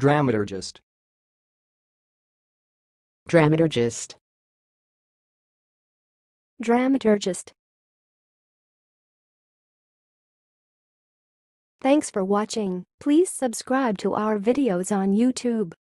Dramaturgist. Dramaturgist. Dramaturgist. Thanks for watching. Please subscribe to our videos on YouTube.